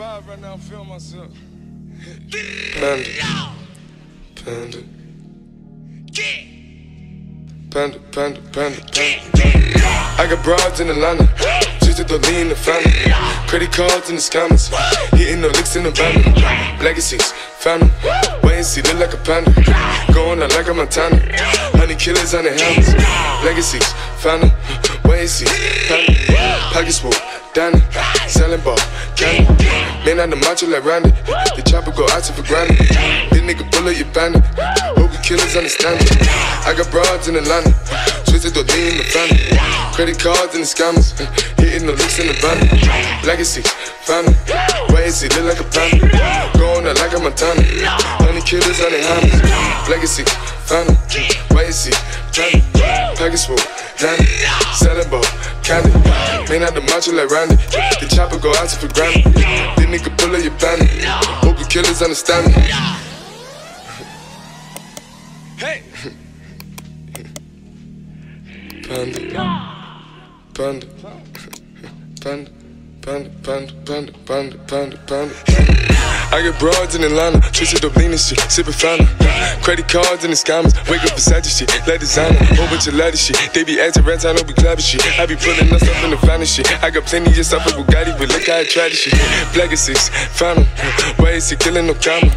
I'm feeling myself. Panda. Panda. Panda, panda, panda, panda. I got broads in Atlanta. Just the lean in the family. Credit cards in the scammers. Hitting the licks in the van. Legacies, phantom. Wait and see, look like a panda. Going out like a Montana. Honey killers on the helmets. Legacies, phantom. See, panda. Pockets full. Danny, selling ball, candy. Man on the macho like Randy. The chopper go out to for granted. This nigga bullet, you bandit. Hope you killers understand it. I got broads in Atlanta. Twisted the lean in the family. Credit cards and the scammers. Hitting the licks in the van. Legacy, family. Wait and see, look like a panda. Going out like a Montana. Honey killers on the hammers. Legacy, family. Wait and see, family. Package full, Danny. Selling ball, candy. Man out the macho like Randy. The chopper go out to for granted. This nigga pull up your bandit. Hope you killers understand me. Hey! Panda. Panda. Panda. Panda, panda, panda, panda, panda, panda, panda. I get broads in Atlanta, twisted up lean and shit, sippin' Fanta. Credit cards and the scammers, wake up beside Versace shit, like designer, whole bunch of ladder shit. They be acting rats, I know we clapping shit. I be pulling us up in the finest shit. I got plenty of stuff with Bugatti, but look how I try this shit. Black six, phantom, why is he killing no comma?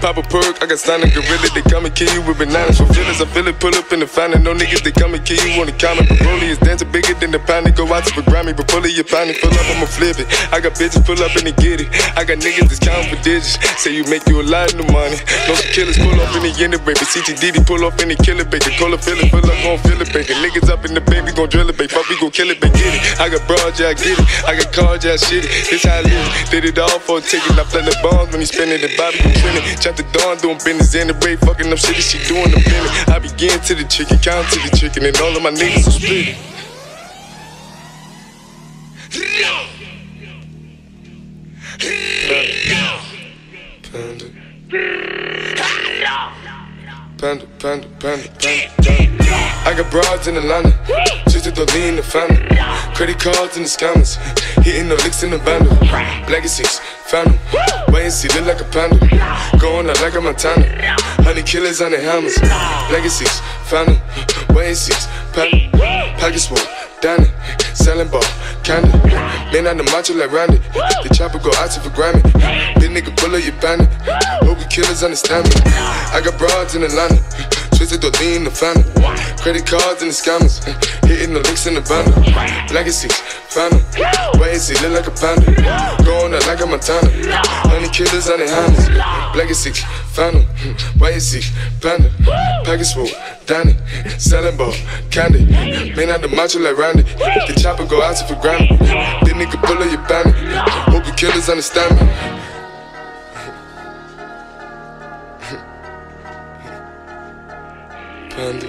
Pop a perk, I got stunning gorilla, they come and kill you with bananas. For feelings, I feel it, pull up in the finest. No niggas, they come and kill you on the. But Broly is dancing bigger than the pound, go out to the Grammy, but pull it, your pound, pull up, I'ma flip it. I got bitches pull up and they get it. I got niggas that's counting for digits. Say you make you a lot of money. No some killers pull up in the end of baby. CTDD pull up in the killer baby. Call a feeling, pull up, gon' feel it, baby. Niggas up in the baby, gon' drill it, baby. Fuck, we gon' kill it, baby. Get it. I got broad, yeah, I get it. I got cards, yeah, I shit it. This how I live. Did it all for a ticket. I play the bombs when he spinning the Bobby, you trending. Chop the dawn, doing business in the break. Fucking up shit, she doing the minute. I begin to the chicken, count to the chicken, and all of my niggas are split. Panda. Panda, panda, panda, panda, panda. I got broads in Atlanta, just to lean in the family. Credit cards and the scammers, hitting the licks in the bundle. Legacies, phantom, wait and see, look like a panda. Going out like a Montana, honey killers on the hammers. Legacies, phantom, wait and see, panda. Package selling ball, candy. Man on the macho like Randy, the chopper go out to for Grammy. Big nigga pull up your bandit, hope you killers understand me. I got broads in Atlanta, twisted the lean in the family. Credit cards and the scammers, hitting the licks in the bundle. Legacy, phantom, wait and see, look like a panda. Going out like a Montana, honey killers on the hammers. Legacy, phantom, wait and see, panda. Package full, Danny, selling ball, candy. Man out the macho like Randy, the chopper go out for Grammy. This nigga pull up your bandit, hope you killers understand me. Panda,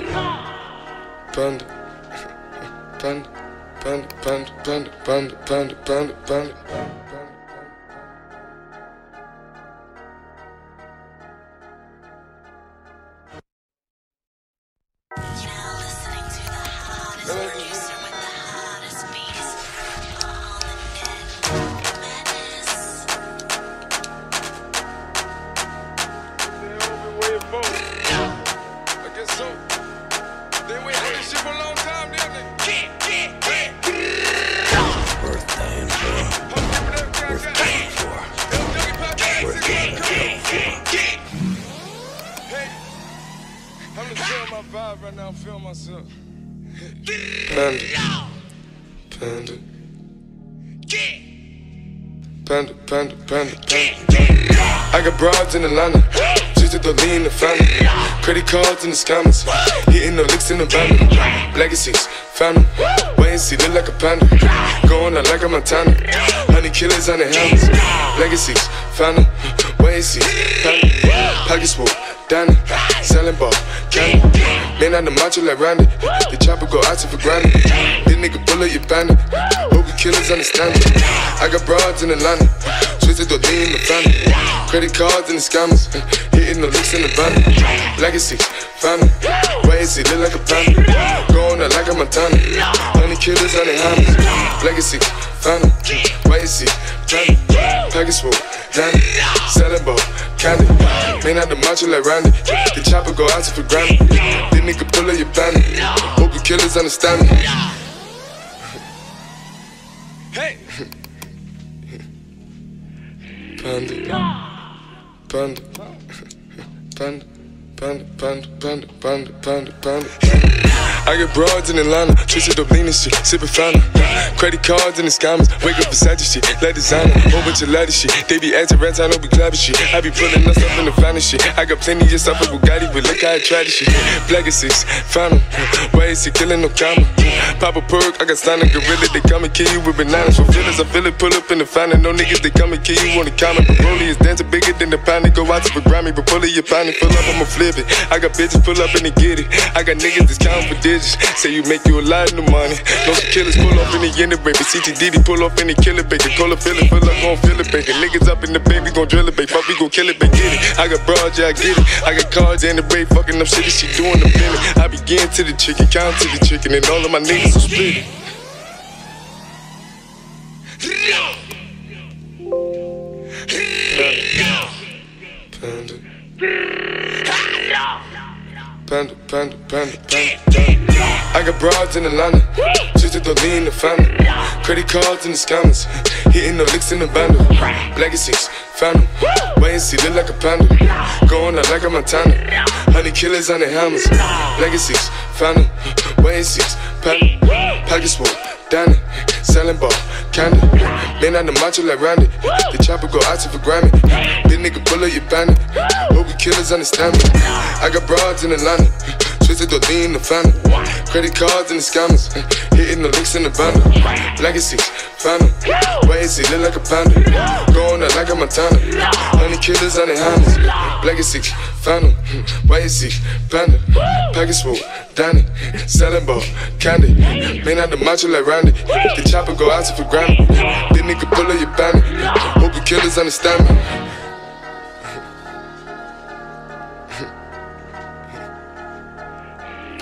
panda, panda, panda, panda, panda, panda, panda, panda, I'm just feeling my vibe right now. I'm feeling myself. Panda. Panda. Panda, panda, panda, panda. I got broads in Atlanta, just to lean in the family. Credit cards and the scammers, hitting the licks in the bundle. Legacies, phantom, wait and see, look like a panda. Going out like a Montana, honey killers on the helmets. Legacies, phantom, wait and see, panda. Pockets full, Danny, selling ball, Man on the macho like Randy, the chopper go out for granted. This nigga pull up your bandit, hope you killers understand me. I got broads in Atlanta, twisted the lean in the family. Credit cards and the scammers, hitting the licks in the bundle. Legacy, family, wait and see, look like a panda. Going out like a Montana. Honey killers, honey hammers. Legacy, found 'em. Wait and see, plan Package full, Danny. Selling ball, candy. Man out the macho like Randy. The chopper go out for granted. This nigga pull up your bandit. Hope killers understand me. Hey, Panda. Panda. Panda. Panda, panda, panda, panda, panda, panda. I get broads in Atlanta, twisted up lean and shit, sippin' fountain. Credit cards and the scammers, wake up Versace shit, let designer, whole bunch of ladder shit. They be acting rats, I don't be clapping shit. I be pulling us up in the finest shit. I got plenty just up with Bugatti, but look how I try this shit. Black is six, found. Why is he killing no comma? Pop a perk, I got stunning gorilla, they come and kill you with bananas. For feelings, I feel it, pull up in the fountain. No niggas, they come and kill you on the comment. But Broly is dancing bigger than the pound. Go out to the Grammy, but pull it, your pound, full up, I'ma flip it. I got bitches pull up and they get it. I got niggas that's counting for digits. Say you make you a lot of money. No killers pull up in the end baby. CTDD pull up in the killer baby. Call a feeling, pull up, gon' feel it, baby. Niggas up in the baby, gon' drill it, baby. Fuck, we gon' kill it, baby. Get it. I got broads, yeah, I get it. I got cards and the baby fucking up shit. She doing the feeling. I begin to the chicken, count to the chicken, and all of my niggas will split it. Panda. Panda, panda, panda, panda, panda. I got broads in Atlanta, twisted the lean the family. Credit cards and the scammers, hitting the licks in the bundle. Legacies, 'em. Wait and see, look like a panda. Going out like a Montana. Honey killers on the hammers. Legacies, 'em. Wait and see, panda. Package full, Danny. Selling ball, candy. Man out the macho like Randy. The chopper go out to for Grammy. This nigga bandit. Understand me. I got broads in Atlanta. Twisted the lean the family. Credit cards and the scammers. Hitting the licks in the bundle. Legacy, 'em. Wait and see, look like a panda. Going out like a Montana. Honey killers on the hammers. Legacy, 'em. Wait and see, panda. Package full, Danny. Selling ball, candy. Man out the macho like Randy. The chopper go out for Grammy. This nigga pull up your bandit. Hope you killers understand me.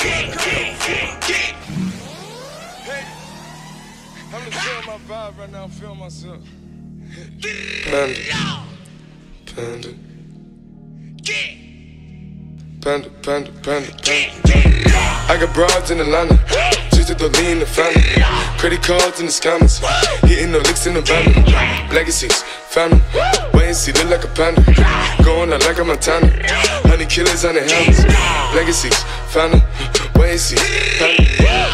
I'm just feeling my vibe right now. I'm myself. Panda. Panda. Panda, panda, panda, panda. I got broads in Atlanta, twisted the lean the family. Credit cards and the scammers, hitting the licks in the bundle. Legacies, 'em. Wait and see, look like a panda. Going out like a Montana. Honey killers on the hammers. Legacies, 'em. Wait and see.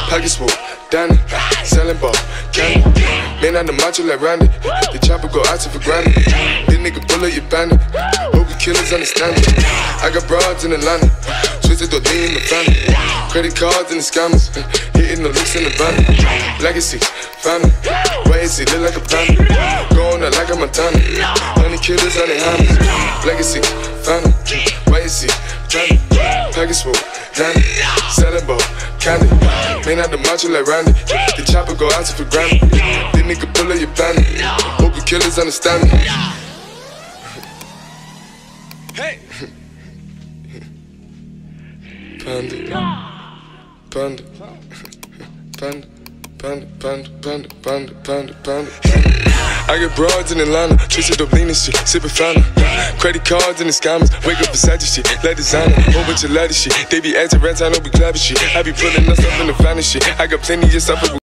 Package full, Danny. Selling ball, candy. Man out the macho like Randy. The chopper go out for granted. This nigga pull up your bandit. Hope you killers understand me. I got broads in Atlanta. Twisted the lean the family. Credit cards and the scammers. Hitting the licks in the bundle. Legacy, 'em. Wait and see, look like a panda. Going out like a Montana. Honey killers on the hammers. Legacy, 'em. Wait and see, panda. Package full, Danny. Selling ball, candy. Man out the macho like Randy. The chopper go out for Grammy. This nigga pull up your bandit. Hope you killers understand me. Hey, Panda. Panda. Panda. Panda, panda, panda, panda, panda, panda. I get broads in Atlanta, twisted up lean and shit, sippin' fountain. Credit cards and the scammers, wake up Versace shit, let designer, whole bunch of ladder shit. They be acting rats, I don't be clapping shit. I be pulling us up in the finest shit. I got plenty up with